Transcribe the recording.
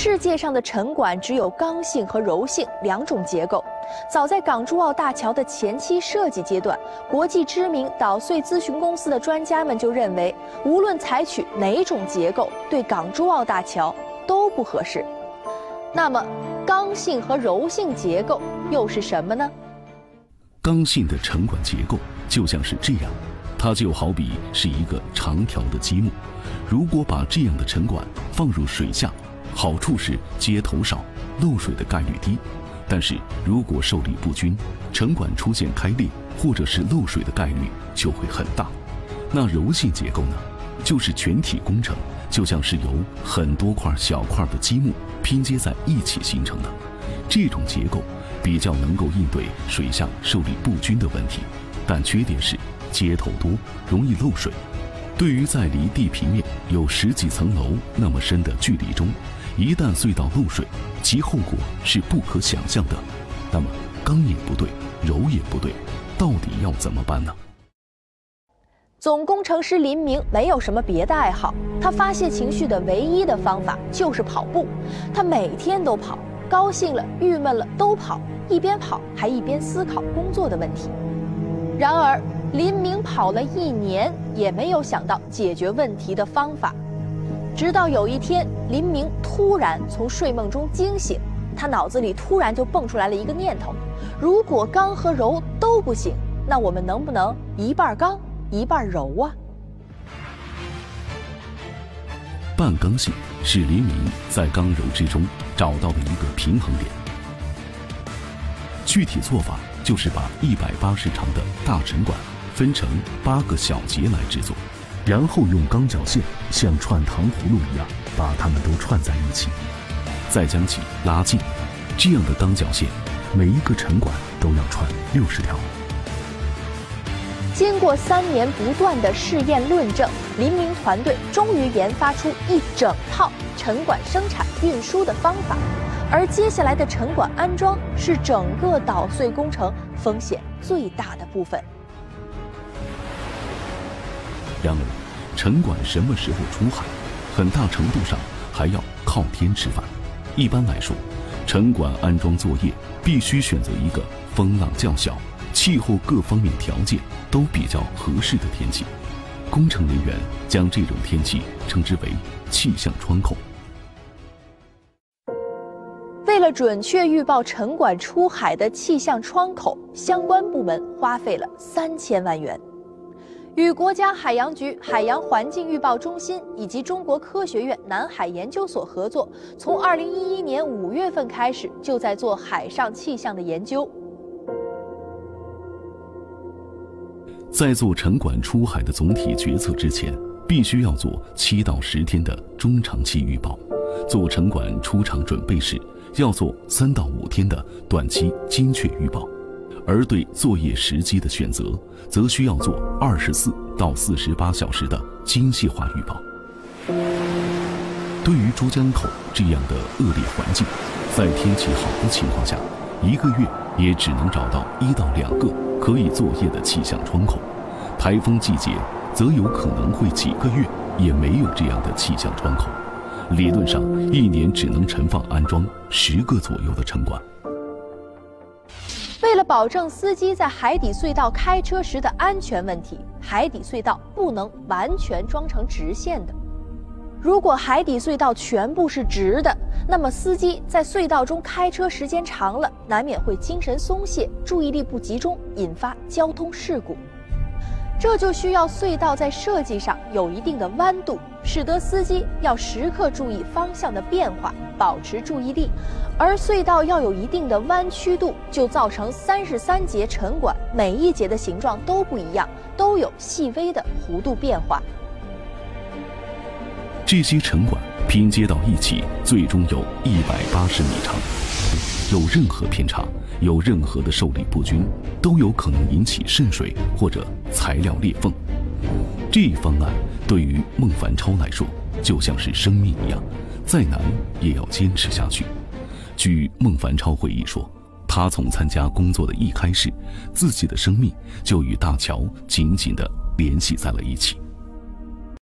世界上的沉管只有刚性和柔性两种结构。早在港珠澳大桥的前期设计阶段，国际知名捣碎咨询公司的专家们就认为，无论采取哪种结构，对港珠澳大桥都不合适。那么，刚性和柔性结构又是什么呢？刚性的沉管结构就像是这样，它就好比是一个长条的积木。如果把这样的沉管放入水下，好处是接头少，漏水的概率低。但是如果受力不均，沉管出现开裂或者是漏水的概率就会很大。那柔性结构呢？就是全体工程就像是由很多块小块的积木拼接在一起形成的。这种结构比较能够应对水下受力不均的问题，但缺点是接头多，容易漏水。对于在离地平面有十几层楼那么深的距离中，一旦隧道漏水，其后果是不可想象的。那么刚也不对，柔也不对，到底要怎么办呢？总工程师林明没有什么别的爱好，他发泄情绪的唯一的方法就是跑步。他每天都跑，高兴了、郁闷了都跑，一边跑还一边思考工作的问题。然而，林明跑了一年，也没有想到解决问题的方法。直到有一天，林明突然从睡梦中惊醒，他脑子里突然就蹦出来了一个念头：如果刚和柔都不行，那我们能不能一半刚一半柔啊？半刚性是林明在刚柔之中找到的一个平衡点。具体做法就是把一百八十长的大沉管分成八个小节来制作。然后用钢绞线像串糖葫芦一样把它们都串在一起，再将其拉近。这样的钢绞线，每一个沉管都要串六十条。经过三年不断的试验论证，林明团队终于研发出一整套沉管生产运输的方法。而接下来的沉管安装是整个捣碎工程风险最大的部分。然而，城管什么时候出海，很大程度上还要靠天吃饭。一般来说，城管安装作业必须选择一个风浪较小、气候各方面条件都比较合适的天气。工程人员将这种天气称之为气象窗口。为了准确预报城管出海的气象窗口，相关部门花费了三千万元。与国家海洋局海洋环境预报中心以及中国科学院南海研究所合作，从二零一一年五月份开始就在做海上气象的研究。在做沉管出海的总体决策之前，必须要做七到十天的中长期预报；做沉管出厂准备时，要做三到五天的短期精确预报。而对作业时机的选择，则需要做二十四到四十八小时的精细化预报。对于珠江口这样的恶劣环境，在天气好的情况下，一个月也只能找到一到两个可以作业的气象窗口；台风季节，则有可能会几个月也没有这样的气象窗口。理论上，一年只能存放安装十个左右的城管。为了保证司机在海底隧道开车时的安全问题，海底隧道不能完全装成直线的。如果海底隧道全部是直的，那么司机在隧道中开车时间长了，难免会精神松懈、注意力不集中，引发交通事故。这就需要隧道在设计上有一定的弯度，使得司机要时刻注意方向的变化，保持注意力。而隧道要有一定的弯曲度，就造成三十三节沉管，每一节的形状都不一样，都有细微的弧度变化。这些沉管拼接到一起，最终有一百八十米长。有任何偏差，有任何的受力不均，都有可能引起渗水或者材料裂缝。这一方案对于孟凡超来说就像是生命一样，再难也要坚持下去。据孟凡超回忆说，他从参加工作的一开始，自己的生命就与大桥紧紧地联系在了一起。